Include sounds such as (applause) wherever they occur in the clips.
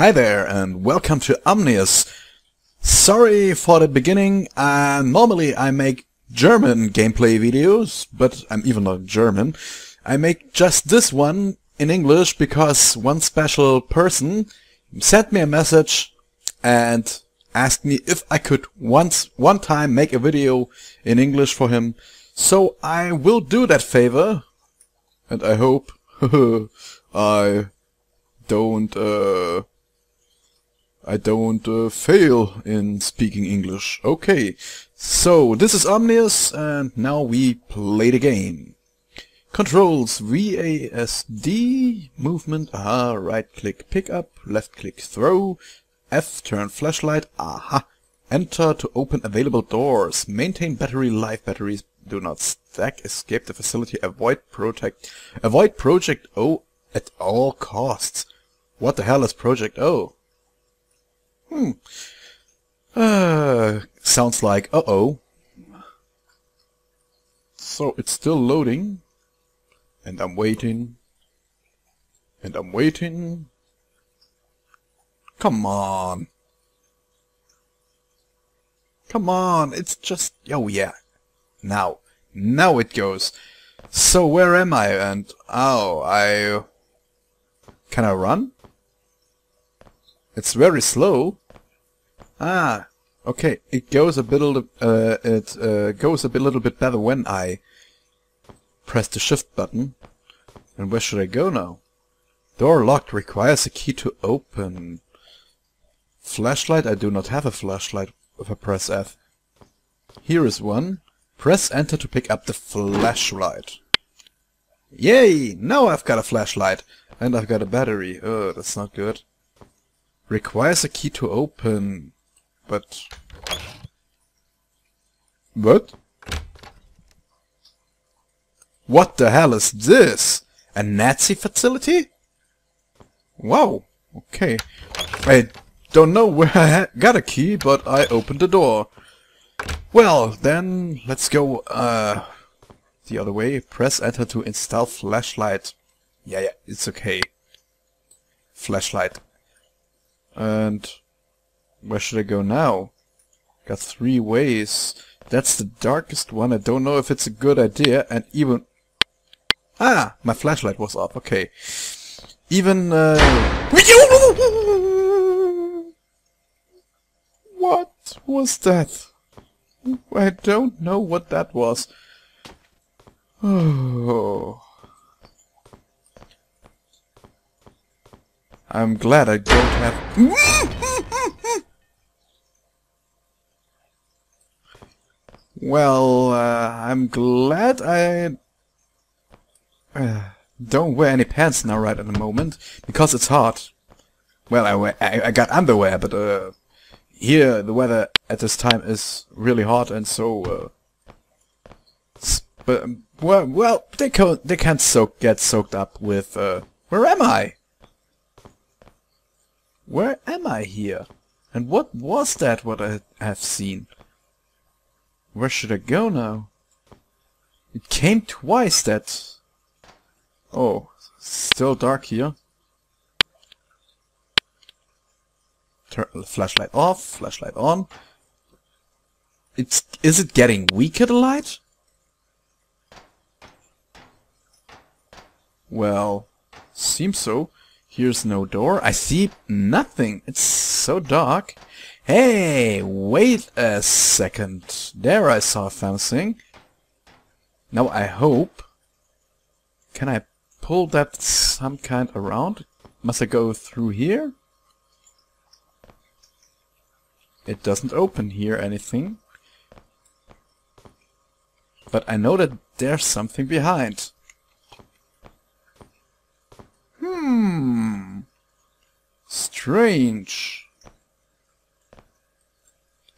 Hi there and welcome to Ominous. Sorry for the beginning, uh, normally I make German gameplay videos, but I'm even not German. I make just this one in English because one special person sent me a message and asked me if I could once, one time make a video in English for him. So I will do that favor, and I hope (laughs) I don't, uh, I don't uh, fail in speaking English. Okay, so this is Ominous and now we play the game. Controls VASD, movement, aha, right click pick up, left click throw, F turn flashlight, aha, enter to open available doors, maintain battery life, batteries do not stack, escape the facility, avoid project, avoid project O at all costs. What the hell is project O? Hmm. Uh, (sighs) sounds like uh-oh. So it's still loading. And I'm waiting. And I'm waiting. Come on. Come on, it's just... Oh yeah. Now. Now it goes. So where am I? And... Oh, I... Can I run? It's very slow. Ah, okay. It goes a bit. Uh, it uh, goes a bit, little bit better when I press the shift button. And where should I go now? Door locked. Requires a key to open. Flashlight. I do not have a flashlight if I press F. Here is one. Press enter to pick up the flashlight. Yay! Now I've got a flashlight. And I've got a battery. Oh, that's not good. Requires a key to open. But... What? What the hell is this? A Nazi facility? Wow. Okay. I don't know where I got a key, but I opened the door. Well, then let's go uh, the other way. Press enter to install flashlight. Yeah, yeah, it's okay. Flashlight. And where should I go now? Got three ways. That's the darkest one. I don't know if it's a good idea. And even... Ah! My flashlight was off. Okay. Even... Uh... (laughs) What was that? I don't know what that was. Oh... (sighs) I'm glad I don't have... well, uh, I'm glad I... Uh, don't wear any pants now right at the moment, because it's hot. Well, I, wear, I, I got underwear, but uh, here the weather at this time is really hot, and so... Uh, but, well, well, they, can, they can't soak, get soaked up with... Uh, where am I? Where am I here? And what was that what I have seen? Where should I go now? It came twice that... Oh, still dark here. Turn flashlight off, flashlight on. It's is it getting weaker the light? Well, seems so. Here's no door. I see nothing. It's so dark. Hey, wait a second. There I saw something. Now I hope... Can I pull that some kind around? Must I go through here? It doesn't open here anything. But I know that there's something behind. Hmm. Strange.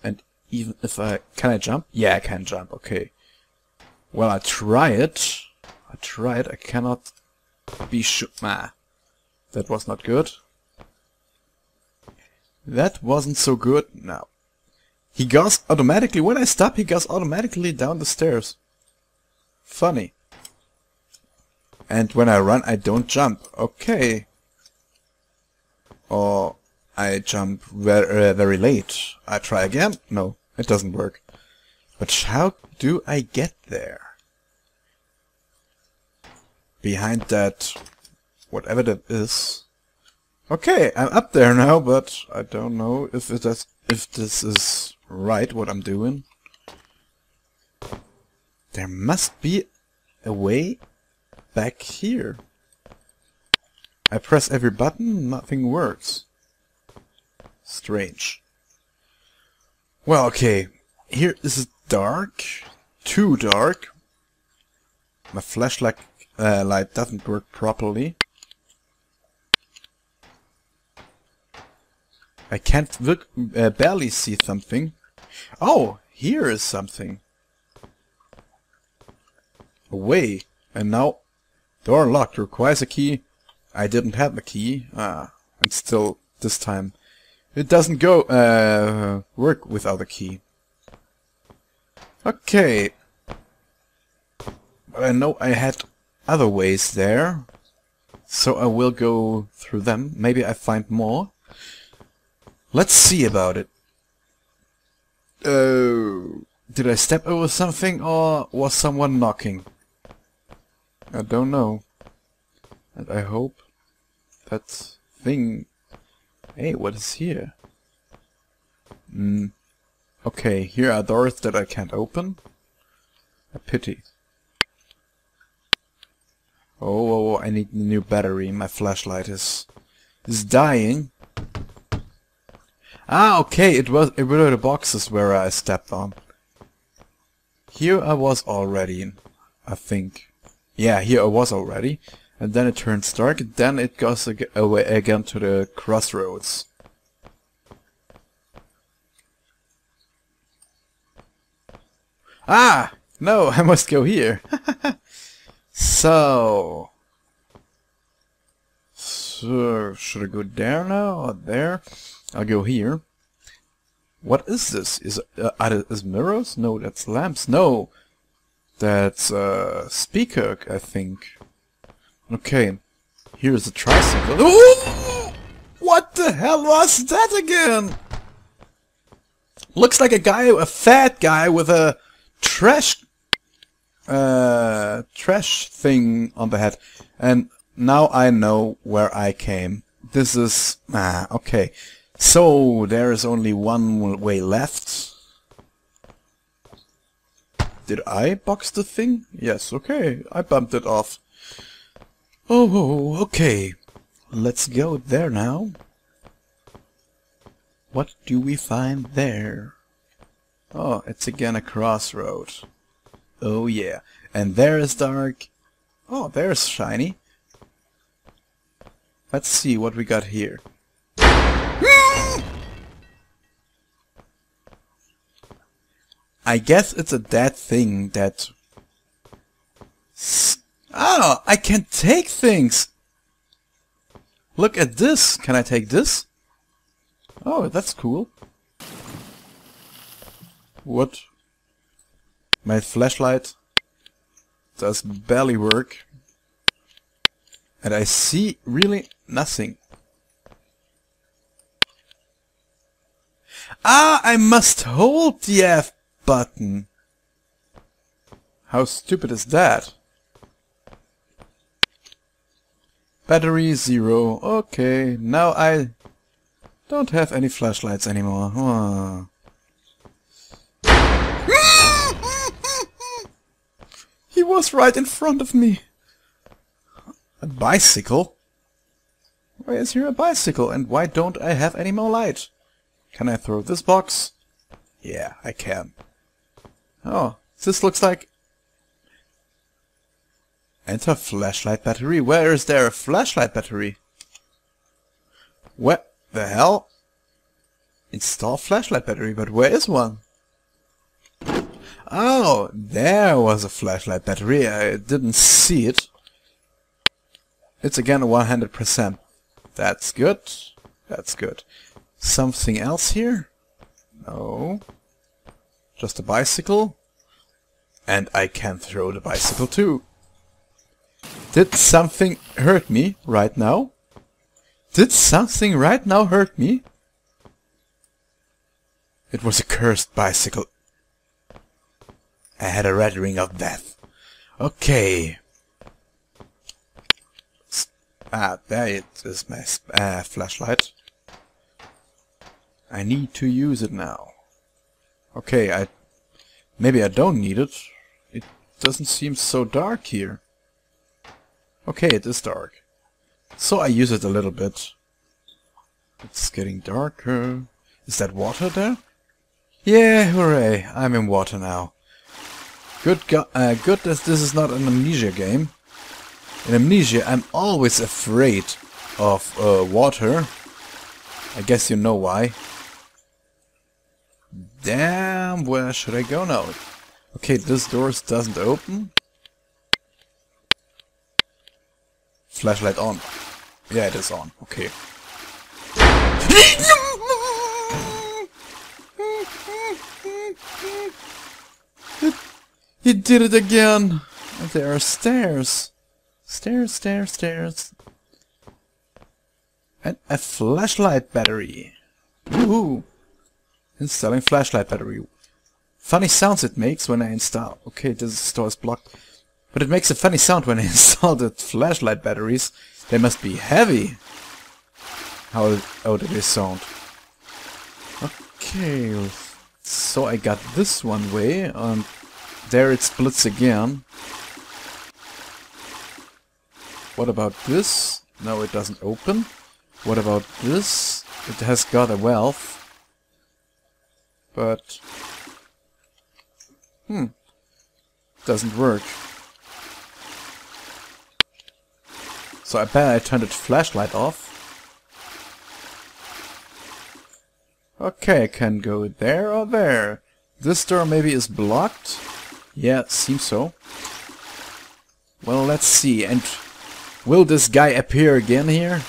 And even if I... Can I jump? Yeah, I can jump. Okay. Well, I try it. I try it. I cannot be sure. Nah. That was not good. That wasn't so good. No. He goes automatically. When I stop, he goes automatically down the stairs. Funny. And when I run, I don't jump. Okay. Or I jump very, uh, very late. I try again. No, it doesn't work. But how do I get there? Behind that, whatever that is. Okay, I'm up there now, but I don't know if it is, if this is right what I'm doing. There must be a way back here. I press every button, nothing works. Strange. Well, okay. Here this is dark. Too dark. My flashlight uh, light doesn't work properly. I can't look, uh, barely see something. Oh, here is something. Away. And now, door locked, requires a key. I didn't have the key. Ah, and still, this time, it doesn't go, uh, work without a key. Okay. But I know I had other ways there. So I will go through them. Maybe I find more. Let's see about it. Oh, did I step over something or was someone knocking? I don't know. And I hope that thing... Hey, what is here? Hmm. Okay, here are doors that I can't open. A pity. Oh, oh, oh, I need a new battery. My flashlight is is dying. Ah, okay, it was it were the boxes where I stepped on. Here I was already, I think. Yeah, here I was already. And then it turns dark, then it goes ag away again to the crossroads. Ah! No, (laughs) I must go here. (laughs) so... So, should I go there now, or there? I'll go here. What is this? Is uh, are is mirrors? No, that's lamps. No, that's uh, speaker. I think. Okay, here's a tricycle. Ooh! What the hell was that again? Looks like a guy, a fat guy with a trash, uh, trash thing on the head. And now I know where I came. This is, ah, okay. So, there is only one way left. Did I box the thing? Yes, okay. I bumped it off. Oh, okay. Let's go there now. What do we find there? Oh, it's again a crossroad. Oh yeah. And there is dark. Oh, there's shiny. Let's see what we got here. Hmm! I guess it's a dead thing that... Oh, I can take things! Look at this! Can I take this? Oh, that's cool. What? My flashlight does barely work. And I see really nothing. Ah, I must hold the F button. How stupid is that? Battery zero. Okay, now I don't have any flashlights anymore. (laughs) He was right in front of me. A bicycle? Why is here a bicycle and why don't I have any more light? Can I throw this box? Yeah, I can. Oh, this looks like... Enter flashlight battery. Where is there a flashlight battery? What the hell? Install flashlight battery, but where is one? Oh, there was a flashlight battery. I didn't see it. It's again 100%. That's good. That's good. Something else here? No. Just a bicycle. And I can throw the bicycle too. Did something hurt me right now? Did something right now hurt me? It was a cursed bicycle. I had a red ring of death. Okay. Ah, there it is my uh, flashlight. I need to use it now. Okay, I... Maybe I don't need it. It doesn't seem so dark here. Okay, it is dark. So I use it a little bit. It's getting darker. Is that water there? Yeah, hooray! I'm in water now. Good go uh, good that this is not an Amnesia game. In Amnesia, I'm always afraid of uh, water. I guess you know why. Damn, where should I go now? Okay, this door doesn't open. Flashlight on. Yeah, it is on. Okay. It, he did it again! There are stairs. Stairs, stairs, stairs. And a flashlight battery. Woohoo! Installing flashlight battery. Funny sounds it makes when I install. Okay, this store is blocked. But it makes a funny sound when (laughs) I install the flashlight batteries. They must be heavy. How, how do they sound? Okay, so I got this one way, and there it splits again. What about this? No, it doesn't open. What about this? It has got a valve. But... Hmm. Doesn't work. So I bet I turned the flashlight off. Okay, I can go there or there. This door maybe is blocked? Yeah, seems so. Well, let's see. And will this guy appear again here?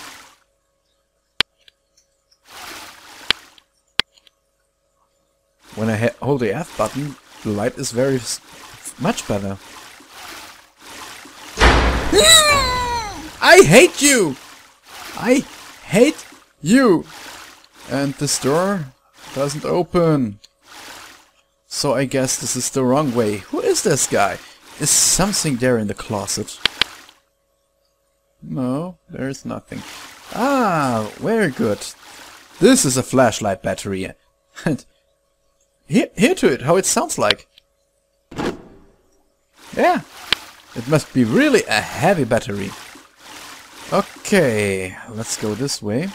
When I hold the F button, the light is very much better. I hate you! I hate you! And this door doesn't open. So I guess this is the wrong way. Who is this guy? Is something there in the closet? No, there's nothing. Ah, very good. This is a flashlight battery. (laughs) And hear, hear to it, how it sounds like. Yeah, it must be really a heavy battery. Okay, let's go this way.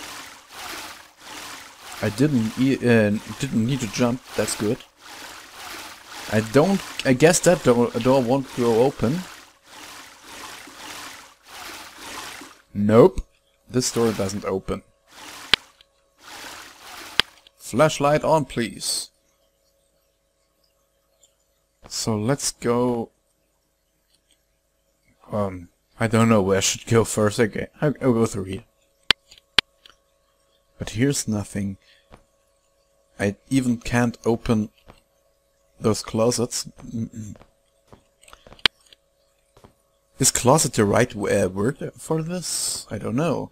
I didn't e uh, didn't need to jump. That's good. I don't. I guess that door, door won't go open. Nope. This door doesn't open. Flashlight on, please. So let's go. Um, I don't know where I should go first. Okay, I'll, I'll go through here. But here's nothing. I even can't open those closets. Mm -mm. Is closet the right uh, word for this? I don't know.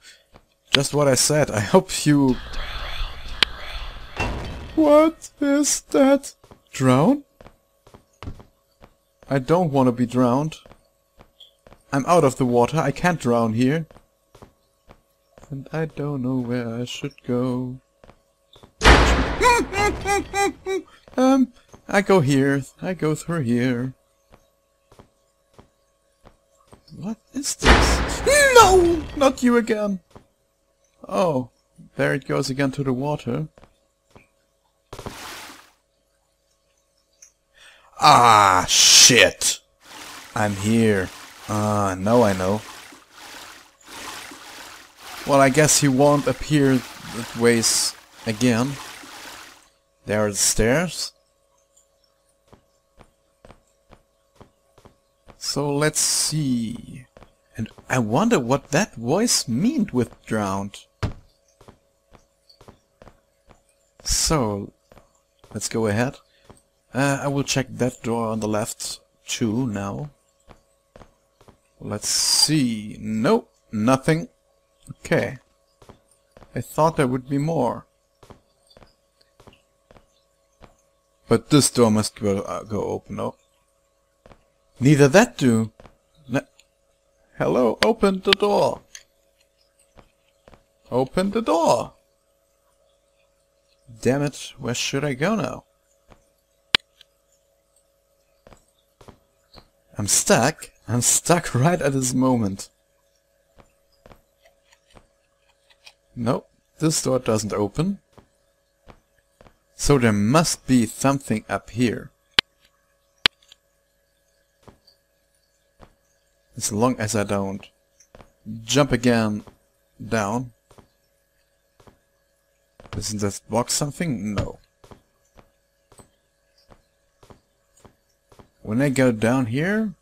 Just what I said. I hope you... What is that? Drown? I don't want to be drowned. I'm out of the water. I can't drown here. And I don't know where I should go. (laughs) um, I go here. I go through here. What is this? No! Not you again! Oh, there it goes again to the water. Ah, shit! I'm here. Ah, now I know. Well, I guess he won't appear that ways again. There are the stairs. So let's see. And I wonder what that voice meant with drowned. So, let's go ahead. Uh, I will check that door on the left too now. Let's see. Nope, nothing. Okay. I thought there would be more. But this door must go, uh, go open, no? Neither that do. Ne Hello, open the door. Open the door. Damn it, where should I go now? I'm stuck. I'm stuck right at this moment. Nope, this door doesn't open. So there must be something up here. As long as I don't jump again down. Isn't this box something? No. When I go down here...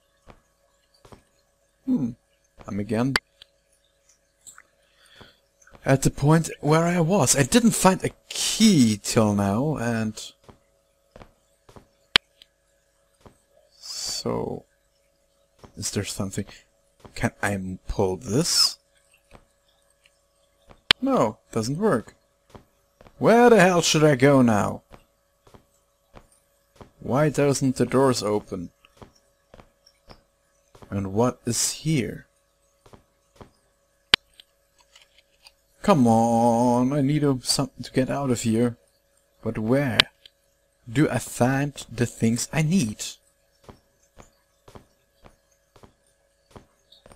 Hmm. I'm again at the point where I was. I didn't find a key till now, and... So... Is there something... Can I pull this? No, doesn't work. Where the hell should I go now? Why doesn't the doors open? And what is here? Come on, I need a, something to get out of here. But where do I find the things I need?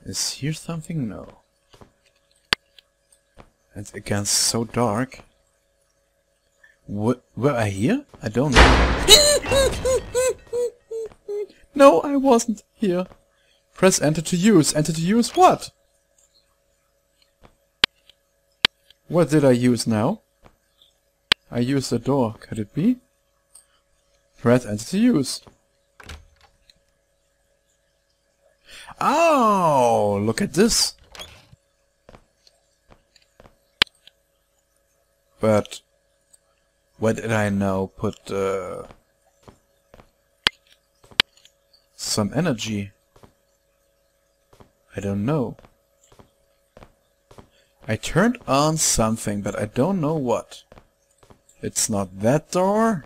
Is here something? No. It's again so dark. What? Were I here? I don't know. (laughs) no, I wasn't here. Press enter to use. Enter to use what? What did I use now? I used the door. Could it be? Press enter to use. Oh, look at this. But where did I now put uh, some energy? I don't know. I turned on something, but I don't know what. It's not that door.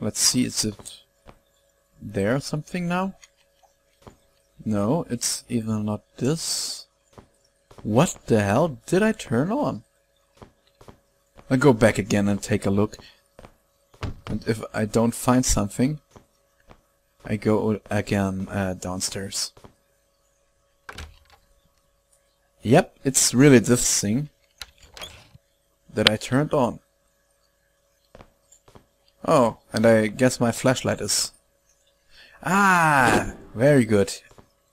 Let's see, is it there something now? No, it's even not this. What the hell did I turn on? I'll go back again and take a look. And if I don't find something, I go again uh, downstairs. Yep, it's really this thing that I turned on. Oh, and I guess my flashlight is... Ah, very good.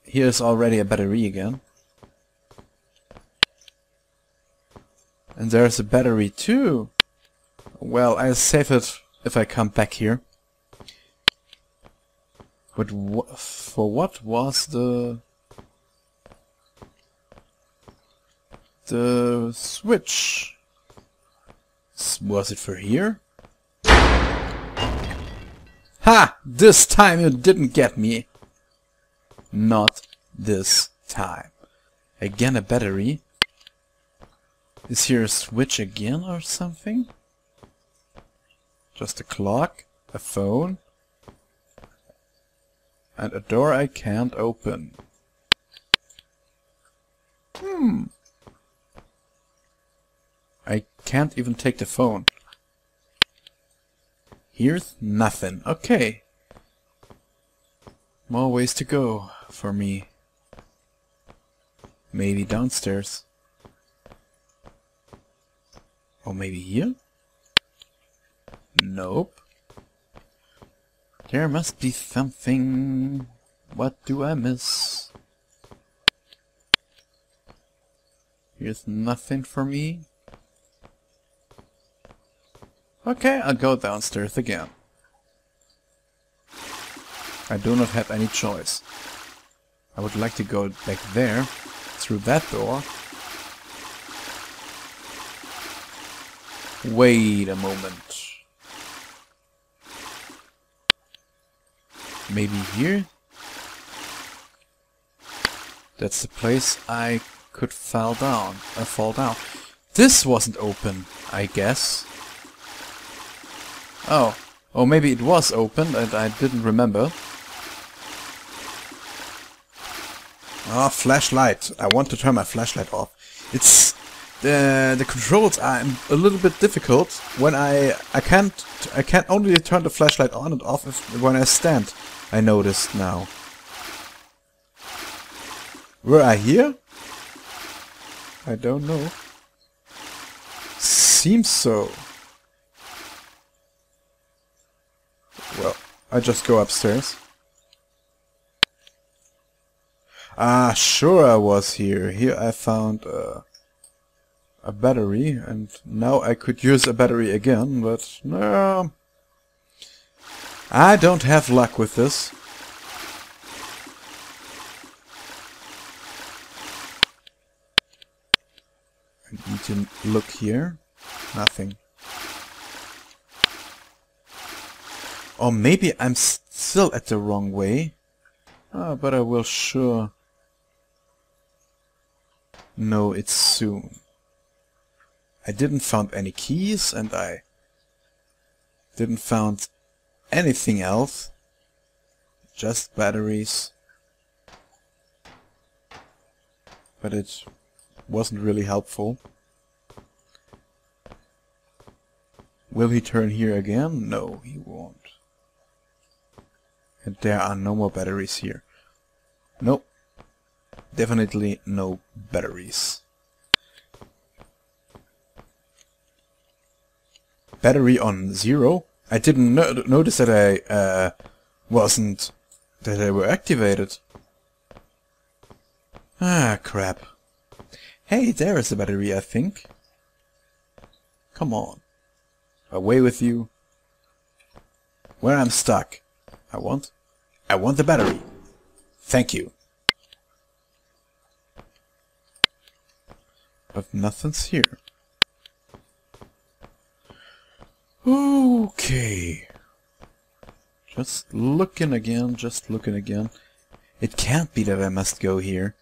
Here's already a battery again. And there's a battery too. Well, I'll save it if I come back here. But wh for what was the... the switch. Was it for here? Ha! This time you didn't get me. Not this time. Again a battery. Is here a switch again or something? Just a clock, a phone, and a door I can't open. Hmm. I can't even take the phone. Here's nothing. Okay. More ways to go for me. Maybe downstairs. Or maybe here? Nope. There must be something. What do I miss? Here's nothing for me. Okay, I'll go downstairs again. I do not have any choice. I would like to go back there, through that door. Wait a moment. Maybe here? That's the place I could fall down. Uh, fall down. This wasn't open, I guess. Oh. Oh, maybe it was open and I didn't remember. Ah, flashlight. I want to turn my flashlight off. It's the the controls are a little bit difficult when I I can't I can only turn the flashlight on and off if, when I stand. I noticed now. Were I here? I don't know. Seems so. Well, I just go upstairs. Ah, sure I was here. Here I found uh, a battery, and now I could use a battery again, but no. I don't have luck with this. I need to look here. Nothing. Or maybe I'm still at the wrong way. Ah, but I will sure know it soon. I didn't found any keys and I didn't found anything else. Just batteries. But it wasn't really helpful. Will he turn here again? No, he won't. And there are no more batteries here. Nope. Definitely no batteries. Battery on zero? I didn't no notice that I uh, wasn't... that they were activated. Ah, crap. Hey, there is a battery, I think. Come on. Away with you. Where I'm stuck. I want I want the battery. Thank you. But nothing's here. Okay. Just looking again, just looking again. It can't be that I must go here.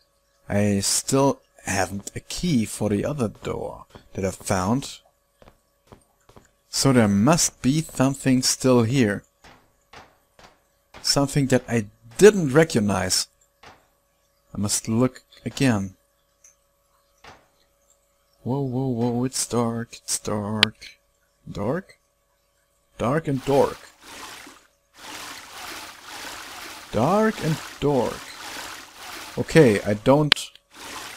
I still haven't a key for the other door that I found. So there must be something still here something that I didn't recognize. I must look again. Whoa, whoa, whoa, it's dark, it's dark. Dark? Dark and dark. Dark and dark. Okay, I don't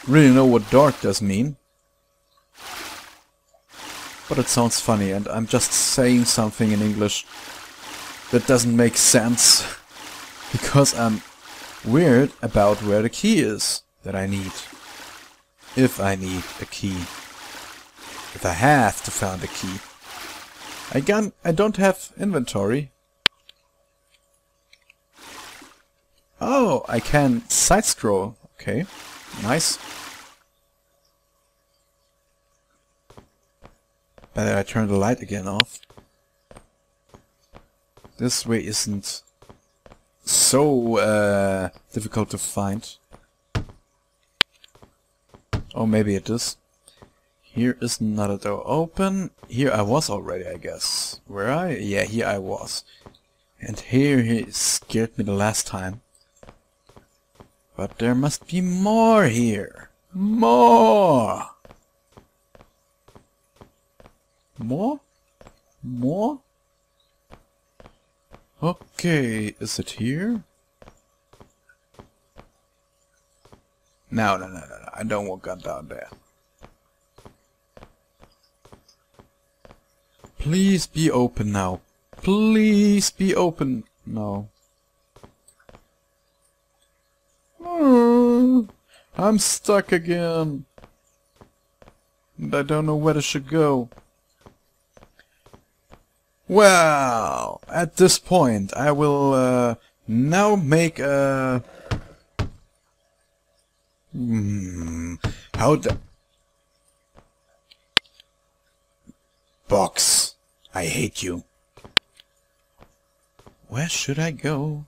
really know what dark does mean. But it sounds funny and I'm just saying something in English that doesn't make sense (laughs) because I'm weird about where the key is that I need. If I need a key. If I have to find a key. I, can, I don't have inventory. Oh, I can side scroll. Okay, nice. Better I turn the light again off. This way isn't so uh, difficult to find. Or maybe it is. Here is another door open. Here I was already, I guess. Where I? Yeah, here I was. And here he scared me the last time. But there must be more here. More! More? More? Okay, is it here? No, no, no, no, no. I don't want gun down there. Please be open now. Please be open. No. Hmm, I'm stuck again. And I don't know where I should go. Well, at this point, I will uh, now make a... Hmm, how the... Box, I hate you. Where should I go?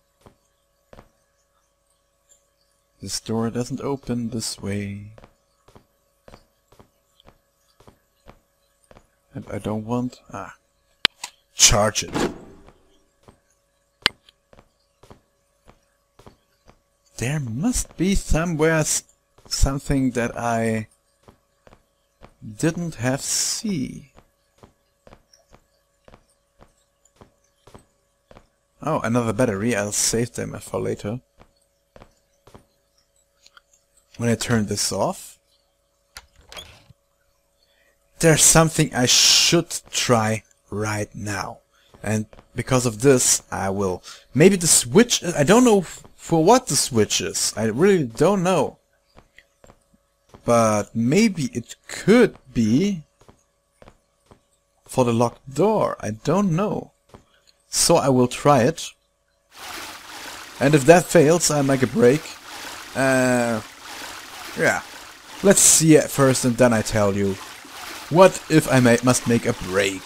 This door doesn't open this way. And I don't want... Ah. charge it. There must be somewhere something that I didn't have see. Oh, another battery. I'll save them for later. When I turn this off, there's something I should try right now. And because of this, I will... Maybe the switch... I don't know for what the switch is. I really don't know. But maybe it could be for the locked door. I don't know. So I will try it. And if that fails, I make a break. Uh, yeah. Let's see it first and then I tell you. What if I may must make a break?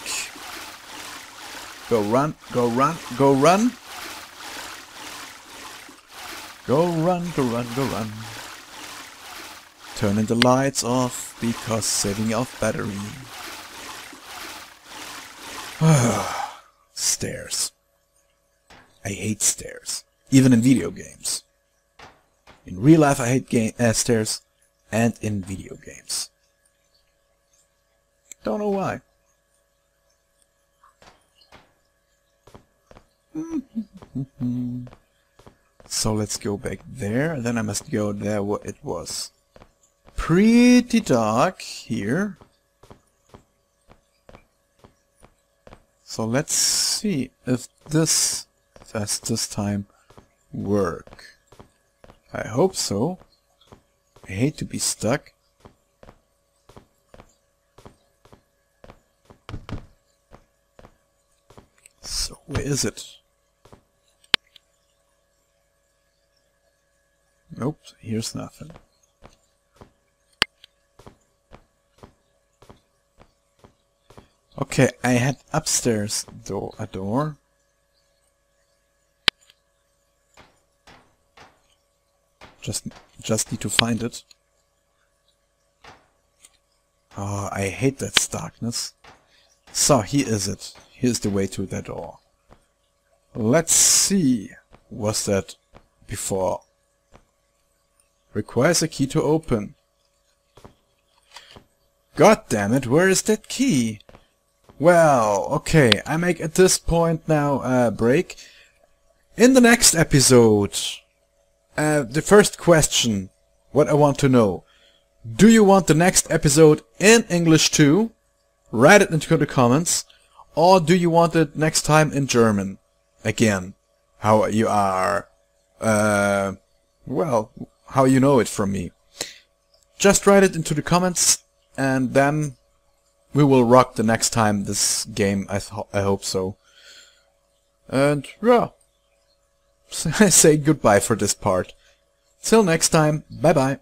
Go run, go run, go run. Go run, go run, go run. Turning the lights off because saving off battery. (sighs) (sighs) stairs. I hate stairs. Even in video games. In real life I hate uh, stairs and in video games. Don't know why. (laughs) so let's go back there, then I must go there where it was pretty dark here. So let's see if this does this time work. I hope so. I hate to be stuck. So where is it? Nope, here's nothing. Okay, I had upstairs door a door. Just just need to find it. Oh, I hate that darkness. So here is it. Here's the way to that door. Let's see. Was that before? Requires a key to open. God damn it, where is that key? Well, okay, I make at this point now a break. In the next episode, uh, the first question, what I want to know. Do you want the next episode in English too? Write it into the comments. Or do you want it next time in German? Again, how you are, uh, well, how you know it from me. Just write it into the comments and then we will rock the next time this game, I, I hope so. And yeah, I (laughs) say goodbye for this part. Till next time, bye bye.